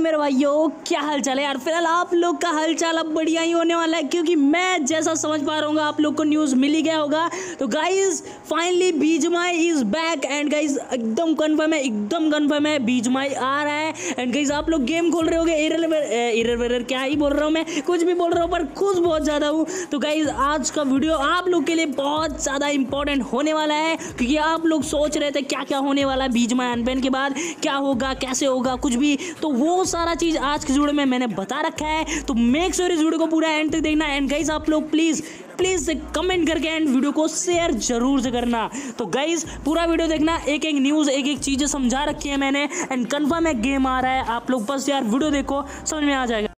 मेरे भाइयों क्या हाल चाल है यार? फ़िलहाल आप लोग का हाल चाल अब बढ़िया ही होने वाला है, क्योंकि मैं जैसा समझ पा रहा हूँ आप लोग को न्यूज़ मिल ही गया होगा। तो गाइज़ फाइनली बीजमाई इज़ बैक एंड गाइज़ एकदम कन्फर्म है, एकदम कन्फर्म है, बीजमाई आ रहा है। एंड गाइज़ आप लोग गेम खोल रहे होगे एरर एरर वेरर क्या ही बोल रहा हूँ मैं, कुछ भी बोल रहा हूँ, पर खुश बहुत ज़्यादा हूँ। तो गाइज़ आज का वीडियो आप लोग के लिए बहुत ज़्यादा इंपॉर्टेंट होने वाला है, क्योंकि आप लोग सोच रहे थे क्या क्या होने वाला है बीजमाई अनबैन के बाद, क्या होगा, कैसे होगा, कुछ भी। तो वो सारा चीज़ आज के वीडियो में मैंने बता रखा है। तो मेक श्योर इस वीडियो को पूरा एंड तक देखना। एंड गाइज़ आप लोग प्लीज़ प्लीज़ कमेंट करके एंड वीडियो को शेयर ज़रूर से करना। तो गाइज़ पूरा वीडियो देखना। एक एक न्यूज़ एक एक चीज़ें समझा रखी है मैंने। एंड कन्फर्म है गेम आ रहा है। आप लोग बस यार वीडियो देखो, समझ में आ जाएगा।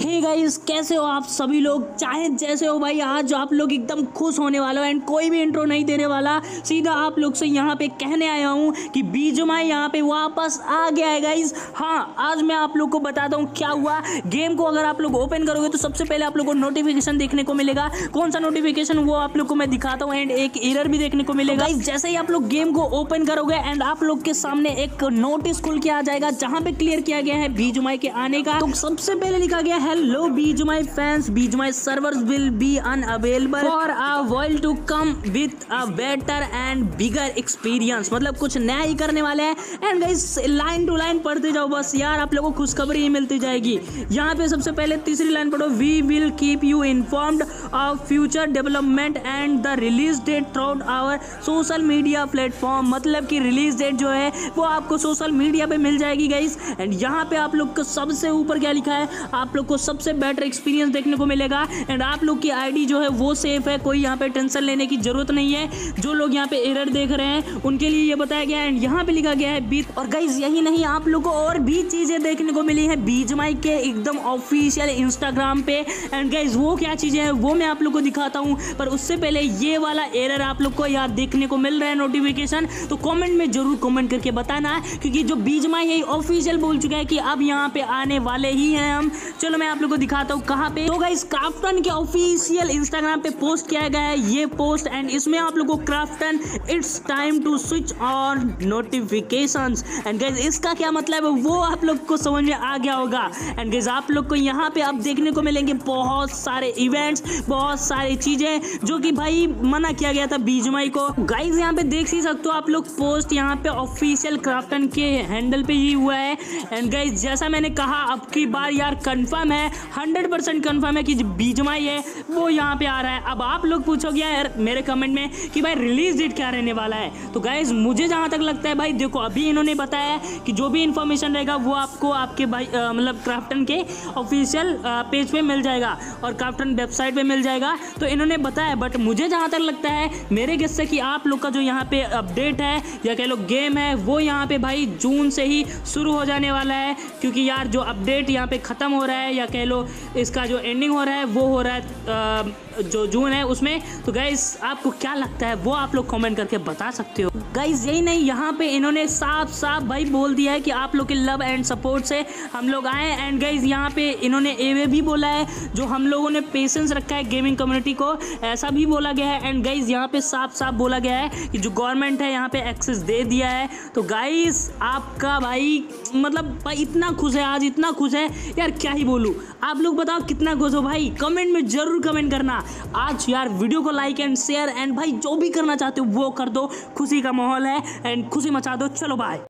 हे गाइस कैसे हो आप सभी लोग? चाहे जैसे हो भाई आज आप लोग एकदम खुश होने वाले हो एंड कोई भी इंट्रो नहीं देने वाला सीधा आप लोग से यहाँ पे कहने आया हूँ कि बीजमाई यहाँ पे वापस आ गया है गाइस हाँ आज मैं आप लोग को बताता हूँ क्या हुआ। गेम को अगर आप लोग ओपन करोगे तो सबसे पहले आप लोग को नोटिफिकेशन देखने को मिलेगा। कौन सा नोटिफिकेशन वो आप लोग को मैं दिखाता हूँ एंड एक एरर भी देखने को मिलेगा। गाइस जैसे ही आप लोग गेम को ओपन करोगे एंड आप लोग के सामने एक नोटिस खुल के आ जाएगा जहाँ पे क्लियर किया गया है बीजमाई के आने का। तो सबसे पहले लिखा गया है Hello BGMI fans, BGMI servers will be unavailable for a while to come with a better and bigger experience. मतलब कुछ नया ही करने वाले हैं। And guys line to line पढ़ते जाओ बस। यार आप लोगों को खुशखबरी ही मिलती जाएगी। यहाँ पे सबसे पहले तीसरी लाइन पढ़ो। We will keep you informed of future development and the release date through our social media platform मतलब कि रिलीज़ डेट जो है वो आपको सोशल मीडिया पे मिल जाएगी गाइस एंड यहाँ पे आप लोग को सबसे ऊपर क्या लिखा है? आप लोग को सबसे बेटर एक्सपीरियंस देखने को मिलेगा। एंड आप लोग की आईडी जो है वो सेफ़ है। कोई यहाँ पे टेंशन लेने की ज़रूरत नहीं है। जो लोग यहाँ पे एरर देख रहे हैं, उनके लिए ये बताया गया एंड यहाँ पे लिखा गया है बीत और गाइज़ यही नहीं, आप लोग को और भी चीज़ें देखने को मिली है। बीजमाई के एकदम ऑफिशियल इंस्टाग्राम पे। एंड गाइज़ वो क्या चीज़ें हैं, वो मैं आप लोग को दिखाता हूँ। पर उससे पहले ये वाला एरर आप लोग को यहाँ देखने को मिल रहा है नोटिफिकेशन तो कॉमेंट में ज़रूर कॉमेंट करके बताना। क्योंकि जो बीजमाई है ऑफिशियल बोल चुका है कि अब यहाँ पे आने वाले ही हैं हम। चलो मैं आप लोग को दिखाता हूँ कहाँ पे। तो गाइस क्राफ्टन के ऑफिशियल इंस्टाग्राम पे पोस्ट किया गया है ये पोस्ट एंड इसमें आप लोगों को Krafton it's time to switch on notifications and guys इसका क्या मतलब है? वो आप लोग को समझ में आ गया होगा। एंड गाइस आप लोग को यहाँ पे अब देखने को मिलेंगे बहुत सारे इवेंट्स बहुत सारी चीज़ें, जो कि भाई मना किया गया था बीजमाई को। गाइज़ यहाँ पे देख ही सकते हो आप लोग पोस्ट यहाँ पे ऑफिशियल क्राफ्टन के हैंडल पे ही हुआ है। एंड गाइस जैसा मैंने कहा, अब की बार यार कंफर्म है हंड्रेड परसेंट कन्फर्म है कि जो बीजमाई है, वो यहाँ पे आ रहा है। अब आप लोग पूछोगे यार, मेरे कमेंट में कि भाई रिलीज़ डेट क्या रहने वाला है? तो गाइज़ मुझे जहाँ तक लगता है भाई, देखो, अभी इन्होंने बताया कि जो भी इन्फॉर्मेशन रहेगा, वो आपको आपके भाई मतलब क्राफ्टन के ऑफिशियल पेज पे मिल जाएगा और क्राफ्टन वेबसाइट पे मिल जाएगा। तो इन्होंने बताया बट मुझे जहाँ तक लगता है, मेरे गेस से कि आप लोग का जो यहाँ पे अपडेट है, या कह लो गेम है, वो यहाँ पे भाई जून से ही शुरू हो जाने वाला है। क्योंकि यार, जो अपडेट यहाँ पे ख़त्म हो रहा है, या कह लो, इसका जो एंडिंग हो रहा है, वो हो रहा है जो जून है उसमें। तो गाइज़ आपको क्या लगता है, वो आप लोग कमेंट करके बता सकते हो। गाइज़ यही नहीं, यहाँ पे इन्होंने साफ़ साफ़ भाई बोल दिया है कि आप लोग के लव एंड सपोर्ट से हम लोग आए एंड गाइज़ यहाँ पे इन्होंने एवे भी बोला है, जो हम लोगों ने पेशेंस रखा है गेमिंग कम्युनिटी को, ऐसा भी बोला गया है। एंड गाइज़ यहाँ पे साफ़ साफ़ बोला गया है कि जो गवर्नमेंट है, यहाँ पे एक्सेस दे दिया है। तो गाइज़ आपका भाई मतलब भाई इतना खुश है, आज इतना खुश है, यार क्या ही बोलूँ। आप लोग बताओ कितना खुश हो भाई? कमेंट में ज़रूर कमेंट करना। आज यार वीडियो को लाइक एंड शेयर एंड भाई जो भी करना चाहते हो वो कर दो। खुशी का माहौल है एंड खुशी मचा दो। चलो बाय